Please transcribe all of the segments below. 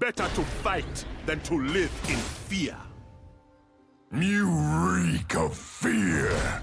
Better to fight than to live in fear. You reek of fear.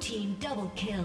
Team double kill.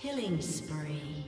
Killing spree.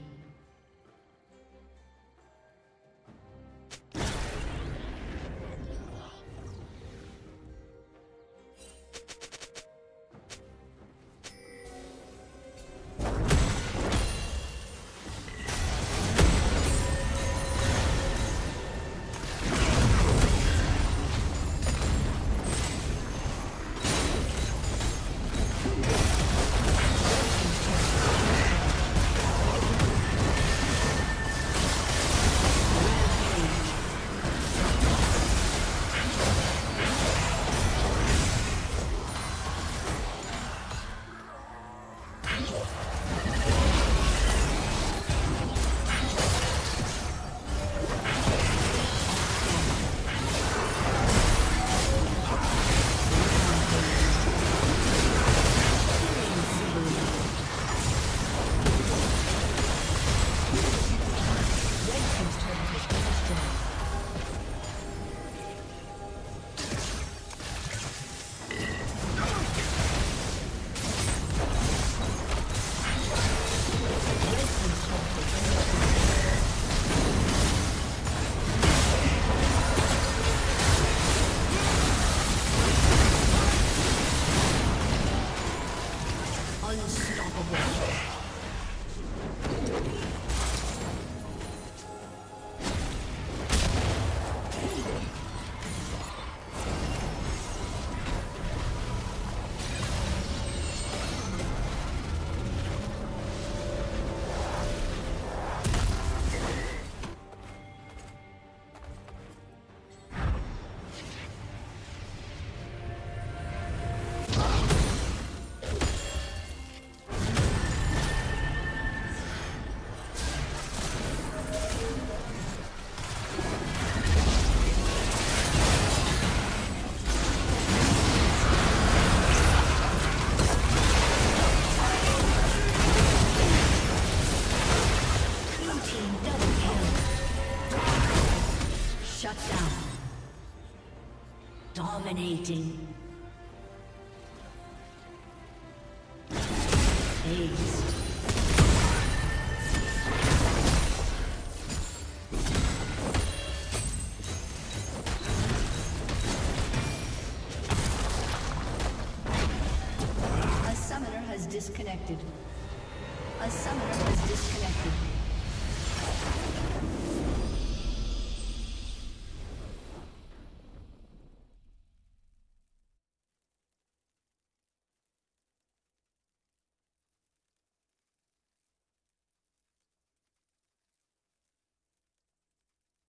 Dominating.